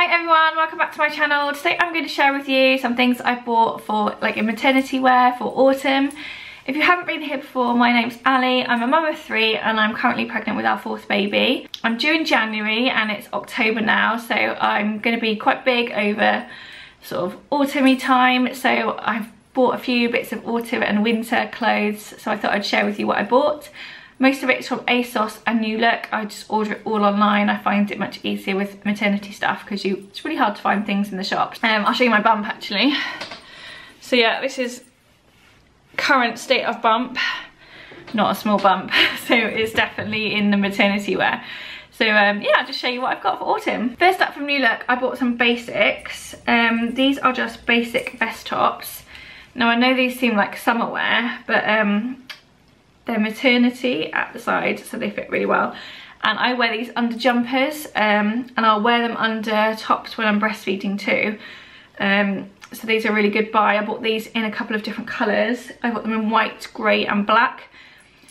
Hi everyone, welcome back to my channel. Today I'm going to share with you some things I bought for like in maternity wear for autumn. If you haven't been here before, my name's Ali, I'm a mum of three and I'm currently pregnant with our fourth baby. I'm due in January and it's October now, so I'm going to be quite big over sort of autumny time. So I've bought a few bits of autumn and winter clothes, so I thought I'd share with you what I bought. Most of it's from ASOS and New Look. I just order it all online. I find it much easier with maternity stuff because you it's really hard to find things in the shops. Um, I'll show you my bump actually. So yeah, this is current state of bump. Not a small bump, so it's definitely in the maternity wear. So um, yeah, I'll just show you what I've got for autumn. First up from New Look, I bought some basics. Um, these are just basic vest tops. Now I know these seem like summer wear, but um, they're maternity at the side, so they fit really well. And I wear these under jumpers, um, and I'll wear them under tops when I'm breastfeeding too. Um, so these are really good buy. I bought these in a couple of different colours. I got them in white, grey and black.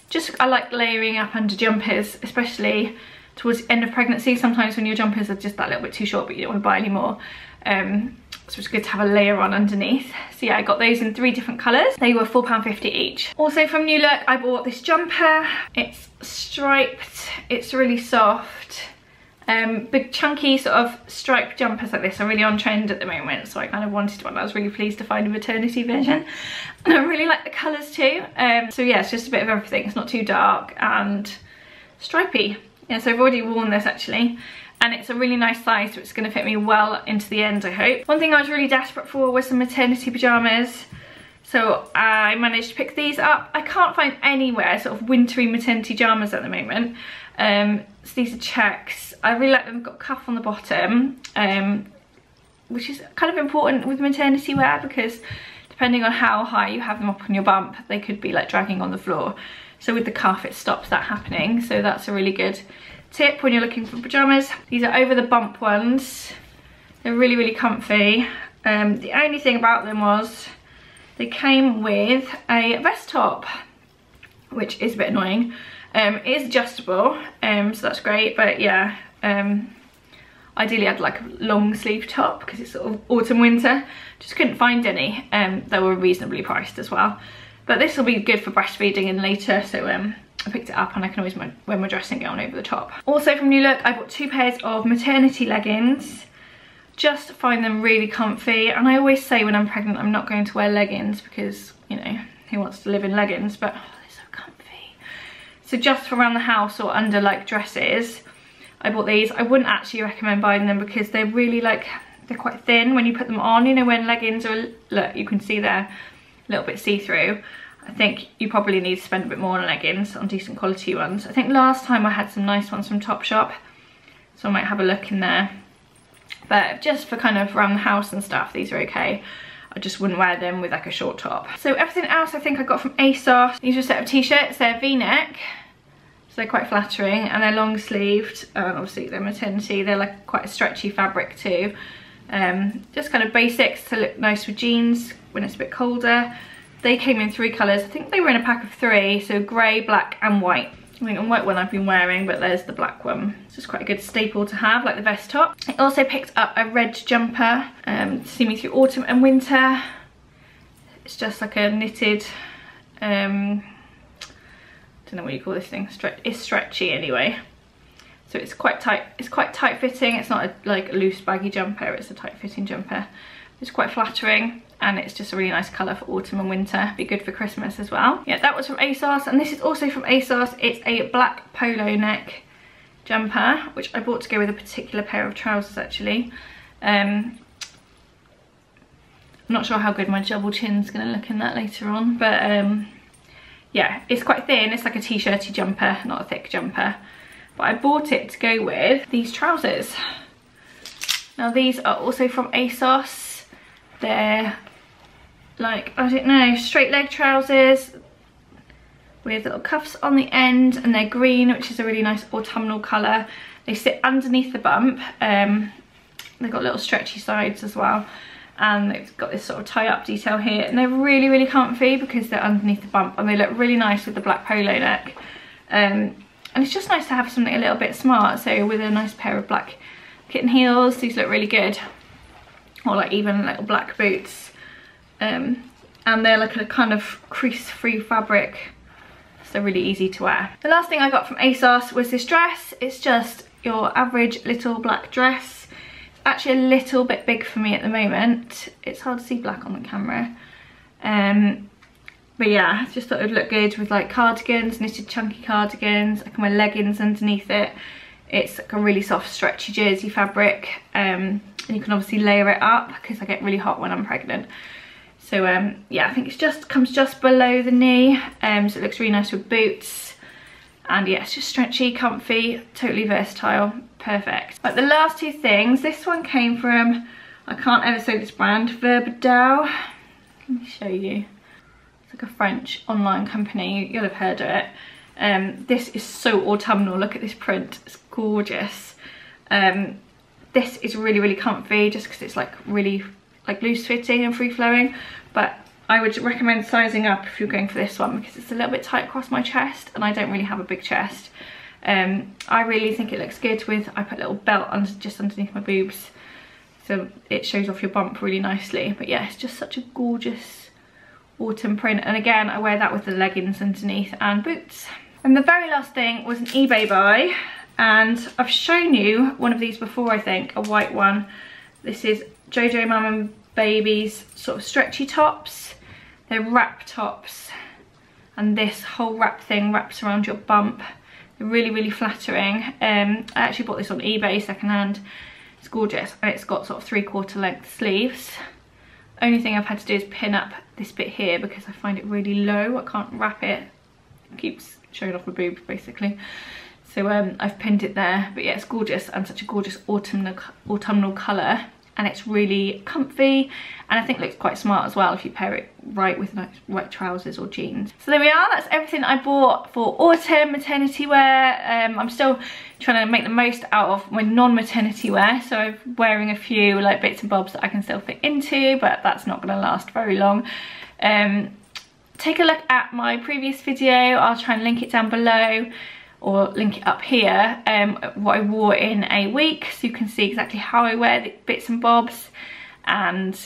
Just, I like layering up under jumpers, especially towards the end of pregnancy. Sometimes when your jumpers are just that little bit too short, but you don't want to buy any more. Um, it's good to have a layer on underneath. So yeah, I got those in three different colours. They were £4.50 each. Also from New Look, I bought this jumper. It's striped, it's really soft. Um, big chunky sort of striped jumpers like this are really on trend at the moment so I kind of wanted one. I was really pleased to find a maternity version and I really like the colours too. Um, so yeah, it's just a bit of everything. It's not too dark and stripy. Yeah, so I've already worn this actually and it's a really nice size so it's going to fit me well into the end I hope. One thing I was really desperate for was some maternity pyjamas so I managed to pick these up. I can't find anywhere sort of wintry maternity pyjamas at the moment. Um, so these are checks. I really like them, They've got cuff on the bottom, um, which is kind of important with maternity wear because depending on how high you have them up on your bump, they could be like dragging on the floor. So with the cuff, it stops that happening. So that's a really good tip when you're looking for pyjamas. These are over the bump ones. They're really, really comfy. Um, the only thing about them was they came with a vest top, which is a bit annoying. Um, it is adjustable, um, so that's great, but yeah, um, ideally I'd like a long sleeve top because it's sort of autumn winter. Just couldn't find any. Um, they were reasonably priced as well. But this will be good for breastfeeding and later, so um, I picked it up and I can always wear my dressing gown over the top. Also from New Look, I bought two pairs of maternity leggings. Just find them really comfy. And I always say when I'm pregnant, I'm not going to wear leggings because, you know, who wants to live in leggings? But oh, they're so comfy. So just for around the house or under like dresses, I bought these. I wouldn't actually recommend buying them because they're really like, they're quite thin when you put them on. You know, when leggings are, look, you can see they're a little bit see-through. I think you probably need to spend a bit more on leggings, on decent quality ones. I think last time I had some nice ones from Topshop, so I might have a look in there. But just for kind of around the house and stuff, these are okay. I just wouldn't wear them with like a short top. So everything else I think I got from ASOS. These are a set of t-shirts, they're v-neck. So they're quite flattering and they're long sleeved. And obviously they're maternity, they're like quite a stretchy fabric too. Um, just kind of basics to look nice with jeans when it's a bit colder. They came in three colours. I think they were in a pack of three. So grey, black and white. I think the white one I've been wearing, but there's the black one. It's quite a good staple to have, like the vest top. I also picked up a red jumper um, to see me through autumn and winter. It's just like a knitted, um, don't know what you call this thing. It's stretchy anyway. So it's quite tight. It's quite tight fitting. It's not a, like a loose baggy jumper. It's a tight fitting jumper. It's quite flattering and it's just a really nice colour for autumn and winter. Be good for Christmas as well. Yeah, that was from ASOS and this is also from ASOS. It's a black polo neck jumper, which I bought to go with a particular pair of trousers actually. Um, I'm not sure how good my double chin's gonna look in that later on, but um, yeah, it's quite thin. It's like a t-shirty jumper, not a thick jumper. But I bought it to go with these trousers. Now these are also from ASOS. They're like, I don't know, straight leg trousers with little cuffs on the end and they're green, which is a really nice autumnal colour. They sit underneath the bump. Um, they've got little stretchy sides as well. And they've got this sort of tie-up detail here. And they're really, really comfy because they're underneath the bump. And they look really nice with the black polo neck. Um, and it's just nice to have something a little bit smart. So with a nice pair of black kitten heels. These look really good. Or like even like black boots. Um, and they're like a kind of crease-free fabric. So really easy to wear. The last thing I got from ASOS was this dress. It's just your average little black dress. Actually a little bit big for me at the moment. It's hard to see black on the camera. Um, but yeah, I just thought it would look good with like cardigans, knitted chunky cardigans. I can wear leggings underneath it. It's like a really soft stretchy jersey fabric. Um, and you can obviously layer it up because I get really hot when I'm pregnant. So um, yeah, I think it just comes just below the knee. Um, so it looks really nice with boots. And yeah, it's just stretchy, comfy, totally versatile, perfect. But the last two things, this one came from, I can't ever say this brand, Verbaudet. Let me show you It's like a French online company, you'll have heard of it. Um, this is so autumnal, look at this print, it's gorgeous. Um, this is really, really comfy just because it's like really like loose fitting and free flowing, but I would recommend sizing up if you're going for this one because it's a little bit tight across my chest and I don't really have a big chest. Um, I really think it looks good with, I put a little belt under, just underneath my boobs so it shows off your bump really nicely. But yeah, it's just such a gorgeous autumn print and again I wear that with the leggings underneath and boots. And the very last thing was an eBay buy and I've shown you one of these before I think, a white one. This is Jojo Mum and Baby's sort of stretchy tops. They're wrap tops and this whole wrap thing wraps around your bump. They're really, really flattering. Um, I actually bought this on eBay secondhand. It's gorgeous and it's got sort of three quarter length sleeves. Only thing I've had to do is pin up this bit here because I find it really low. I can't wrap it. It keeps showing off my boobs basically. So um, I've pinned it there. But yeah, it's gorgeous and such a gorgeous autumnal, autumnal colour and it's really comfy and I think looks quite smart as well if you pair it right with like white trousers or jeans. So there we are, that's everything I bought for autumn maternity wear. Um, I'm still trying to make the most out of my non-maternity wear so I'm wearing a few like bits and bobs that I can still fit into but that's not going to last very long. Um, take a look at my previous video, I'll try and link it down below or link it up here, um, what I wore in a week so you can see exactly how I wear the bits and bobs and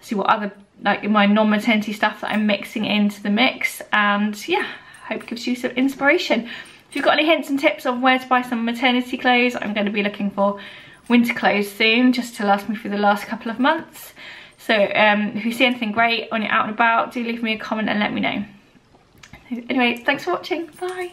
see what other, like my non-maternity stuff that I'm mixing into the mix and yeah, hope it gives you some inspiration. If you've got any hints and tips on where to buy some maternity clothes, I'm going to be looking for winter clothes soon just to last me through the last couple of months. So um, if you see anything great when you're out and about, do leave me a comment and let me know. Anyway, thanks for watching. Bye.